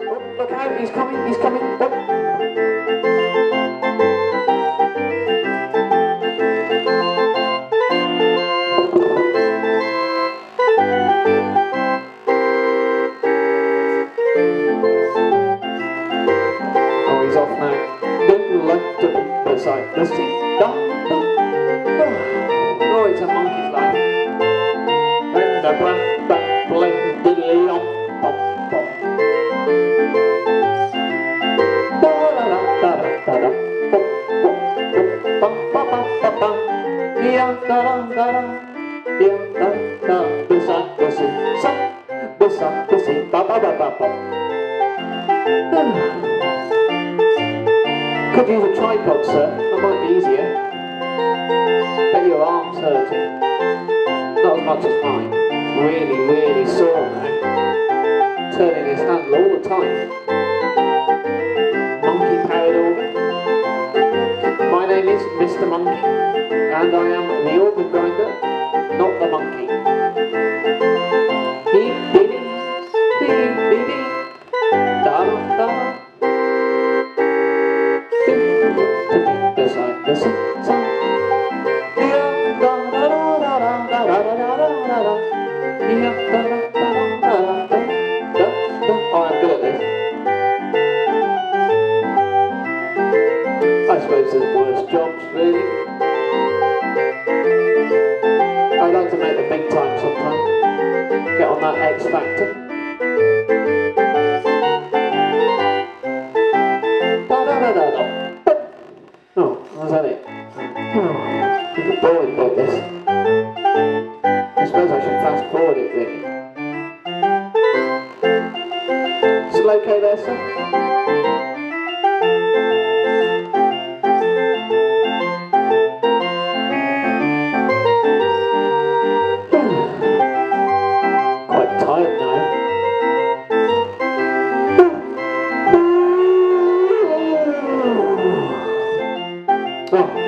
Oh, look out, he's coming, he's coming. Oh. He's off now. Don't let the people side. Let's see. It's a monkey's life. And the Ba ba ba ba ba. Could use a tripod, sir. That might be easier. Bet your arm's hurting. Not as much as mine. Really, really sore now. Am the grinder, not the monkey. Beep, beep, beep, beep. Da, da, da. I suppose there's worse jobs, really. I like to make the big time sometimes. Get on that X Factor. Da-da-da-da-da. Oh, was that it? Oh, it's boring bit this. I suppose I should fast forward it really. Still okay there, sir? one.